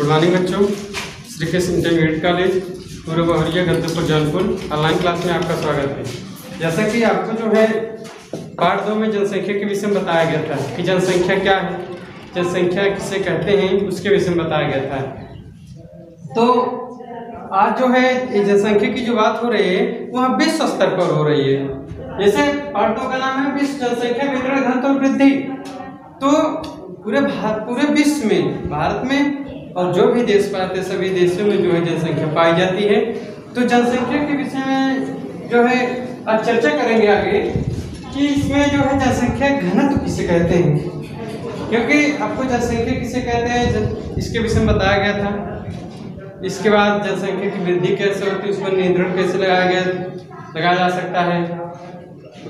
Good morning बच्चों, Shri Krishna intermediate college पूर्व Bahariya Gantpur Jaunpur online class में आपका स्वागत है। जैसा कि आपको जो है पार्ट दो में जनसंख्या के विषय में बताया गया था कि जनसंख्या क्या है, जनसंख्या किसे कहते हैं, उसके विषय में बताया गया था। तो आज जो है जनसंख्या की जो बात हो रही है वह विश्व स्तर पर हो रही है। जैसे पार्ट दो का नाम है, विश्व जनसंख्या वितरण घनत्व वृद्धि। तो पूरे भारत पूरे विश्व में, भारत में और जो भी देश पाते सभी देशों में जो है जनसंख्या पाई जाती है। तो जनसंख्या के विषय में जो है आज चर्चा करेंगे आगे कि इसमें जो है जनसंख्या घनत्व किसे कहते हैं? क्योंकि आपको जनसंख्या किसे कहते हैं? इसके विषय में बताया गया था। इसके बाद जनसंख्या की वृद्धि कैसे होती है उस पर नियंत्रण कैसे लगाया गया, लगाया जा सकता है,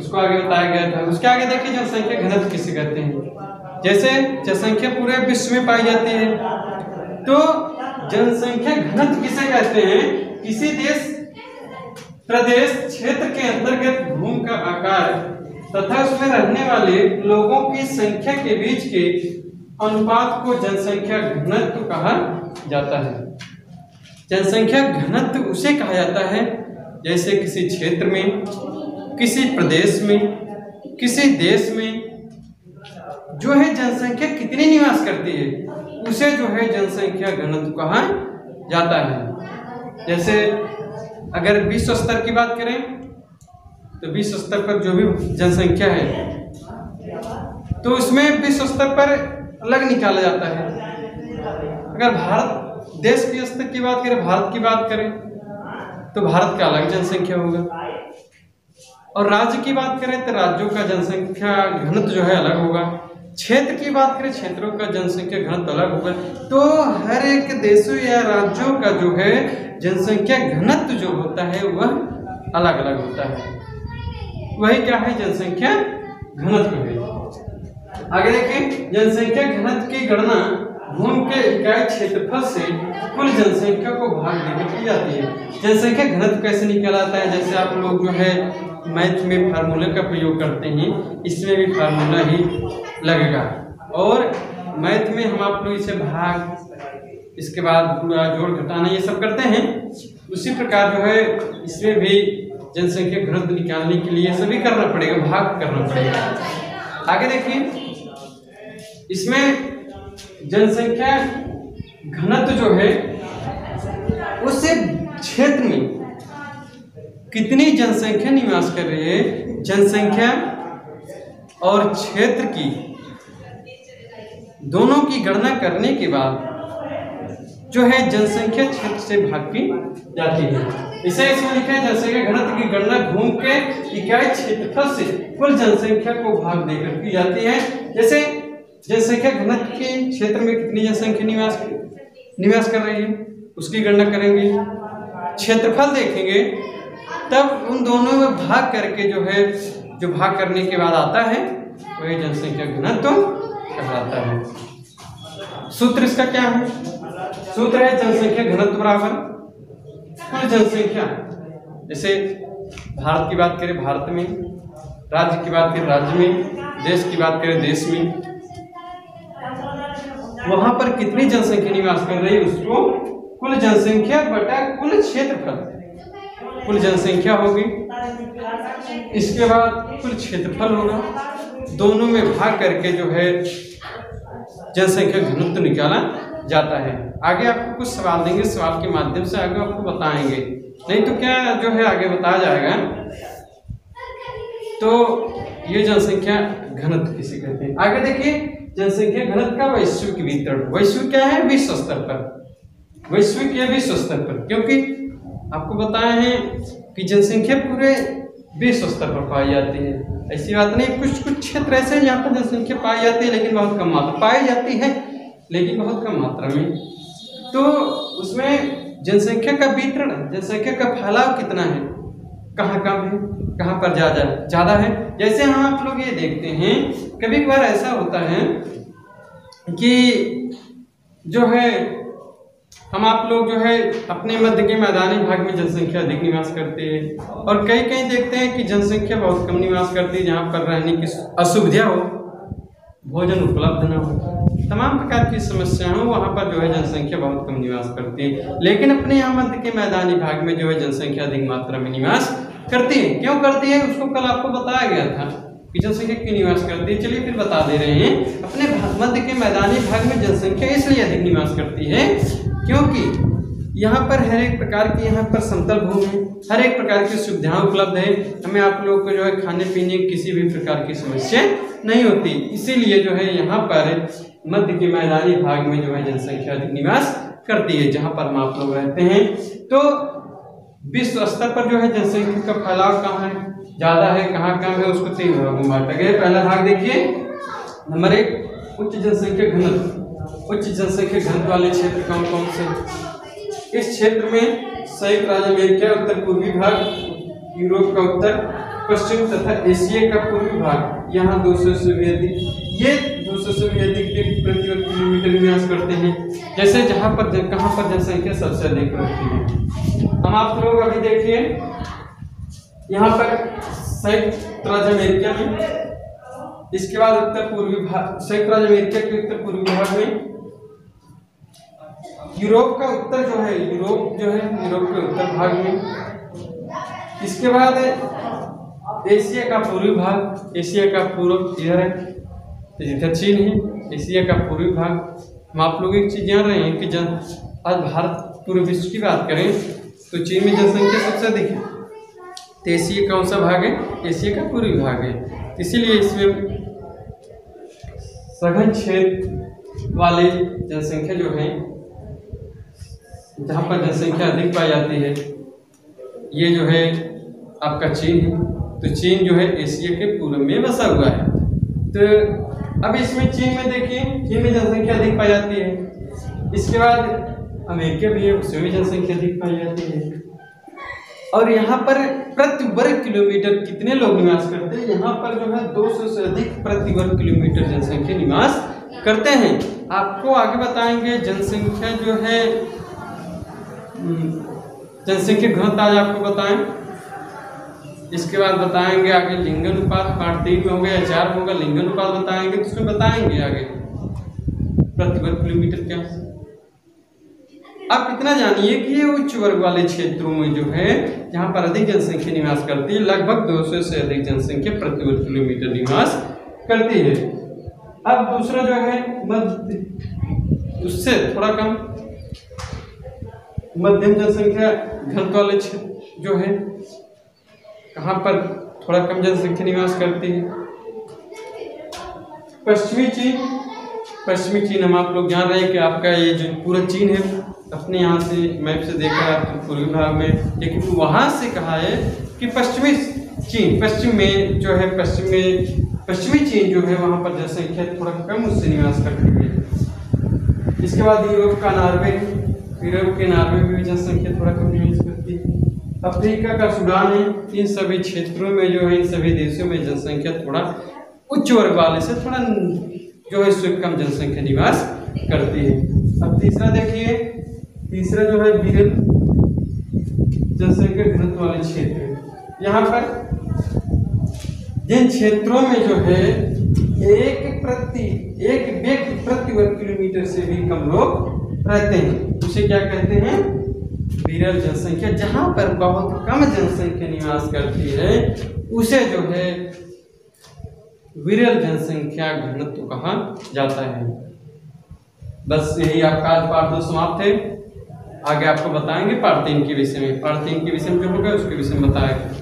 उसको आगे बताया गया था। उसके आगे देखिए जनसंख्या घनत्व किसे कहते हैं। जैसे जनसंख्या पूरे विश्व में पाई जाती है। तो जनसंख्या घनत्व किसे कहते हैं? किसी देश, प्रदेश, क्षेत्र के अंतर्गत भूमि का आकार तथा उसमें रहने वाले लोगों की संख्या के बीच के अनुपात को जनसंख्या घनत्व कहा जाता है। जनसंख्या घनत्व उसे कहा जाता है, जैसे किसी क्षेत्र में, किसी प्रदेश में, किसी देश में जो है जनसंख्या कितनी निवास करती है, उसे जो है जनसंख्या घनत्व कहा जाता है। जैसे अगर विश्व स्तर की बात करें तो विश्व स्तर पर जो भी जनसंख्या है तो उसमें विश्व स्तर पर अलग निकाला जाता है। अगर भारत देश के स्तर की बात करें, भारत की बात करें तो भारत का अलग जनसंख्या होगा। और राज्य की बात करें तो राज्यों का जनसंख्या घनत्व जो है अलग होगा। क्षेत्र की बात करें, क्षेत्रों का जनसंख्या घनत्व अलग होगा। तो हर एक देशों या राज्यों का जो है जनसंख्या घनत्व जो होता है, वह अलग अलग होता है। वही क्या है? जनसंख्या घनत्व है। आगे देखिए, जनसंख्या घनत्व की गणना भूमि के इकाई क्षेत्रफल से कुल जनसंख्या को भाग देकर की जाती है। जनसंख्या घनत्व कैसे निकल आता है? जैसे आप लोग जो है मैथ में फार्मूले का प्रयोग करते हैं, इसमें भी फार्मूला ही लगेगा। और मैथ में हम आप लोग इसे भाग, इसके बाद पूरा जोड़ घटाना, ये सब करते हैं। उसी प्रकार जो है, इसमें भी जनसंख्या घनत्व निकालने के लिए सभी करना पड़ेगा, भाग करना पड़ेगा। आगे देखिए, इसमें जनसंख्या घनत्व जो है, उस क्षेत्र में कितनी जनसंख्या निवास कर रही है? जनसंख्या और क्षेत्र की। दोनों की गणना करने के बाद जो है जनसंख्या क्षेत्र से भाग की जाती है। इसे इसमें लिखा है, जनसंख्या घनत्व की गणना घूम के इकाई क्षेत्रफल से कुल जनसंख्या को भाग देकर की जाती है। जैसे जनसंख्या घनत्व के क्षेत्र में कितनी जनसंख्या निवास निवास कर रही है, उसकी गणना करेंगे। क्षेत्रफल देखेंगे तब उन दोनों में भाग करके जो है, जो भाग करने के बाद आता है वही जनसंख्या घनत्व कहलाता है। सूत्र इसका क्या है? सूत्र है जनसंख्या घनत्व बराबर। कुल जनसंख्या, जैसे भारत की बात करें भारत में, राज्य की बात करें राज्य में, देश की बात करें देश में, वहाँ पर कितनी जनसंख्या निवास कर रही है, उसको कुल जनसंख्या बटा कुल क्षेत्रफल। कुल जनसंख्या होगी। इसके बाद कुल क्षेत्रफल होगा। दोनों में भाग करके जो है, जनसंख्या घनत्व निकाला जाता है। आगे आपको कुछ सवाल देंगे। सवाल के माध्यम से आगे आपको बताएँगे। नहीं तो क्या जो है आगे बताया जाएगा? तो ये जनसंख्या घनत्व किसे कहते हैं? आगे देखिए, जनसंख्या घनत्व का वैश्विक वितरण। वैश्विक क्या है? विश्व स्तर पर। वैश्विक या विश्व स्तर पर। क्योंकि आपको बताए हैं कि जनसंख्या पूरे विश्व स्तर पर पाई जाती है। ऐसी बात नहीं, कुछ कुछ क्षेत्र ऐसे हैं जहाँ पर जनसंख्या पाई जाती है, लेकिन बहुत कम मात्रा पाई जाती है, लेकिन बहुत कम मात्रा में। तो उसमें जनसंख्या का वितरण, जनसंख्या का फैलाव कितना है? कहाँ कम है? कहाँ पर ज़्यादा ज़्यादा है? जैसे हम आप लोग ये देखते हैं, कभी कभार ऐसा होता है कि जो है हम आप लोग जो है अपने मध्य के मैदानी भाग में जनसंख्या अधिक निवास करते हैं और कई कहीं देखते हैं कि जनसंख्या बहुत कम निवास करती है, जहाँ पर रहने की असुविधा हो, भोजन उपलब्ध ना हो। तमाम प्रकार की समस्याएँ हो, वहाँ पर जो है जनसंख्या बहुत कम निवास करती है। लेकिन अपने यहाँ मध्य के मैदानी भाग में जो है जनसंख्या अधिक मात्रा में निवास करती है। क्यों करती है? उसको कल आपको बताया गया था कि जनसंख्या क्यों निवास करती है। चलिए फिर बता दे रहे हैं। अपने मध्य के मैदानी भाग में जनसंख्या इसलिए अधिक निवास करती है क्योंकि यहाँ पर हर एक प्रकार की यहाँ पर समतल भूमि है, हर एक प्रकार की सुविधाएँ उपलब्ध है। हमें आप लोगों को जो है खाने पीने की किसी भी प्रकार की समस्या नहीं होती। इसीलिए जो है यहाँ पर मध्य के मैदानी भाग में जो है जनसंख्या अधिक निवास करती है, जहाँ पर हम आप लोग रहते हैं। तो विश्व स्तर पर जो है जनसंख्या का फैलाव कहाँ है? ज़्यादा है, कहाँ कम है? उसको तीन भागों में बांटा गया पहला भाग देखिए, नंबर एक, उच्च जनसंख्या घनत्व। उच्च जनसंख्या घनत्व वाले क्षेत्र कौन कौन से? इस क्षेत्र में संयुक्त राज्य अमेरिका उत्तर पूर्वी भाग, यूरोप का उत्तर पश्चिम तथा एशिया का पूर्वी भाग, यहाँ दो सौ से भी अधिक ये दो सौ से भी अधिक प्रति वर्ग किलोमीटर निवास करते हैं। जैसे जहाँ पर कहाँ पर जनसंख्या सबसे अधिक रहती है। हम आप लोग अभी देखिए, यहाँ पर संयुक्त राज्य अमेरिका में इसके बाद उत्तर पूर्वी भाग संयुक्त राज्य अमेरिका के उत्तर पूर्वी भाग में। यूरोप का उत्तर जो है, यूरोप जो है, यूरोप के उत्तर भाग में। इसके बाद एशिया का पूर्वी भाग, एशिया का पूर्व इधर है जिधर चीन है, एशिया का पूर्वी भाग। हम आप लोग एक चीज़ जान रहे हैं कि जन आज भारत पूरे विश्व की बात करें तो चीन में जनसंख्या सबसे अधिक है। तो एशिया कौन सा भाग है? एशिया का पूर्वी भाग है। इसीलिए इसमें सघन क्षेत्र वाले जनसंख्या जो है, जहाँ पर जनसंख्या अधिक पाई जाती है, ये जो है आपका चीन है। तो चीन जो है एशिया के पूर्व में बसा हुआ है। तो अब इसमें चीन में देखिए, चीन में जनसंख्या अधिक पाई जाती है। इसके बाद अमेरिका भी है, उसमें भी जनसंख्या अधिक पाई जाती है। और यहाँ पर प्रति वर्ग किलोमीटर कितने लोग निवास करते हैं? यहाँ पर जो है 200 से अधिक प्रति वर्ग किलोमीटर जनसंख्या निवास करते हैं। आपको आगे बताएँगे, जनसंख्या जो है जनसंख्या घनत्व आज आपको बताएँ। इसके बाद बताएँगे आगे लिंग अनुपात पार्ट तीन में होगा या चार में होगा लिंग अनुपात बताएँगे तो उसमें बताएँगे आगे? प्रति वर्ग किलोमीटर क्या? आप इतना जानिए कि ये उच्च वर्ग वाले क्षेत्रों में जो है, जहाँ पर अधिक जनसंख्या निवास करती है, लगभग 200 से अधिक जनसंख्या प्रति वर्ग किलोमीटर निवास करती है। अब दूसरा जो है, मध्य, उससे थोड़ा कम। मध्यम जनसंख्या घनत्व वाले क्षेत्र जो है, कहाँ पर थोड़ा कम जनसंख्या निवास करती है। पश्चिमी चीन पश्चिमी चीन हम आप लोग जान रहे हैं कि आपका ये जो पूरा चीन है अपने यहाँ से, मैप से देखा है पूर्वी भाग में। लेकिन वहाँ से कहा है कि पश्चिमी चीन, पश्चिम में जो है, पश्चिम में, पश्चिमी चीन जो है, वहाँ पर जनसंख्या थोड़ा कम उससे निवास करती है। इसके बाद यूरोप का नार्वे, यूरोप के नार्वे में भी जनसंख्या थोड़ा कम निवास करती है। अफ्रीका का सूडान है, इन सभी क्षेत्रों में जो है, इन सभी देशों में जनसंख्या थोड़ा उच्च वर्ग वाले से थोड़ा जो है इससे कम जनसंख्या निवास करती है। अब तीसरा देखिए तीसरा जो है विरल जनसंख्या घनत्व वाले क्षेत्र। यहाँ पर जिन क्षेत्रों में जो है, एक प्रति, एक व्यक्ति प्रति वर्ग किलोमीटर से भी कम लोग रहते हैं। उसे क्या कहते हैं? विरल जनसंख्या। जहाँ पर बहुत कम जनसंख्या निवास करती है, उसे जो है विरल जनसंख्या घनत्व कहा जाता है। बस यही आपका पाठ दो समाप्त है। आगे आपको बताएँगे पार्थिन के विषय में। पार्थिन के विषय में जो होगा, उसके विषय में बताएँगे।